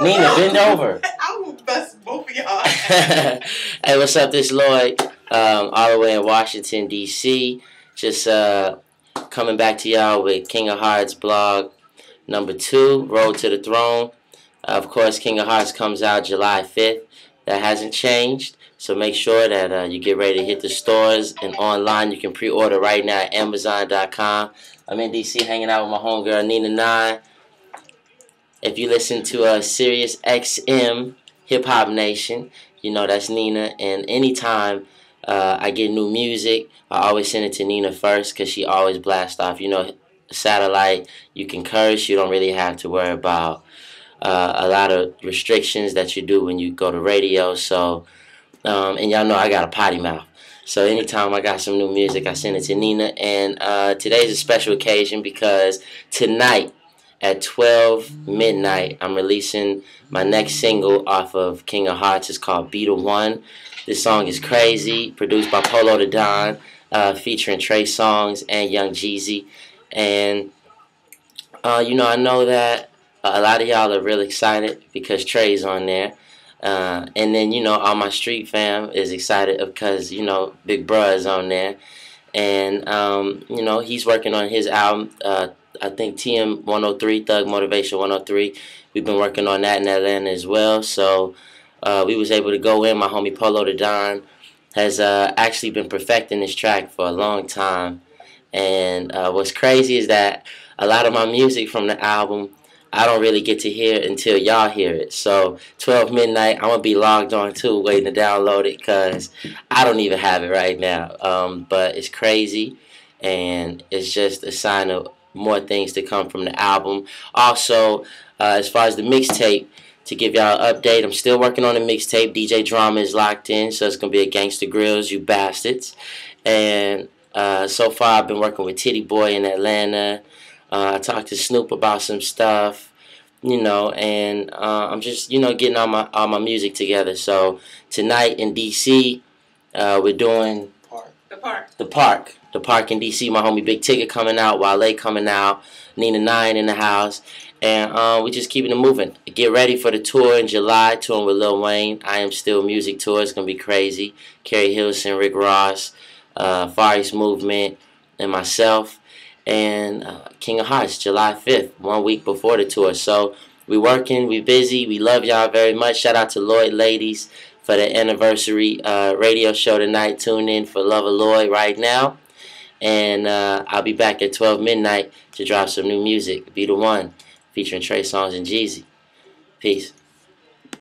Nina, bend over. I will bust both of y'all. hey, what's up? This is Lloyd, um, all the way in Washington, D.C. Just uh, coming back to y'all with King of Hearts blog number two, Road to the Throne. Uh, of course, King of Hearts comes out July 5th. That hasn't changed. So make sure that uh, you get ready to hit the stores and online. You can pre-order right now at Amazon.com. I'm in DC hanging out with my homegirl Nina Nine. If you listen to uh, Sirius XM Hip Hop Nation, you know that's Nina. And anytime uh, I get new music, I always send it to Nina first because she always blasts off. You know, satellite, you can curse. You don't really have to worry about uh, a lot of restrictions that you do when you go to radio. So, um, and y'all know I got a potty mouth. So anytime I got some new music, I send it to Nina. And uh, today's a special occasion because tonight at 12 midnight, I'm releasing my next single off of King of Hearts. It's called Be the One. This song is crazy, produced by Polo the Don, uh, featuring Trey Songz and Young Jeezy. And, uh, you know, I know that a lot of y'all are real excited because Trey's on there. Uh, and then, you know, all my street fam is excited because, you know, Big Bruh is on there. And, um, you know, he's working on his album, uh, I think TM 103, Thug Motivation 103. We've been working on that in Atlanta as well. So uh, we was able to go in. My homie Polo the Don has uh, actually been perfecting this track for a long time. And uh, what's crazy is that a lot of my music from the album I don't really get to hear until y'all hear it. So 12 midnight, I'm gonna be logged on too, waiting to download it because I don't even have it right now. Um, but it's crazy, and it's just a sign of more things to come from the album. Also, uh, as far as the mixtape, to give y'all an update, I'm still working on the mixtape. DJ Drama is locked in, so it's gonna be a Gangsta Grillz, you bastards. And uh, so far, I've been working with Tity Boi in Atlanta. Uh, I talked to Snoop about some stuff, you know, and uh, I'm just, you know, getting all my all my music together. So tonight in DC, uh, we're doing the park. The park. The park in DC. My homie Big Ticket coming out, Wale coming out, Nina Nine in the house. And uh, we're just keeping it moving. Get ready for the tour in July, touring with Lil Wayne. I Am Still Music Tour. It's going to be crazy. Keri Hilson, Rick Ross, uh, Far East Movement, and myself and uh, King of Hearts, July 5th, one week before the tour. So we working, we busy, we love y'all very much. Shout out to Lloyd Ladies for the anniversary uh, radio show tonight. Tune in for Love of Lloyd right now. And uh, I'll be back at 12 midnight to drop some new music. Be the one, featuring Trey Songz and Jeezy. Peace.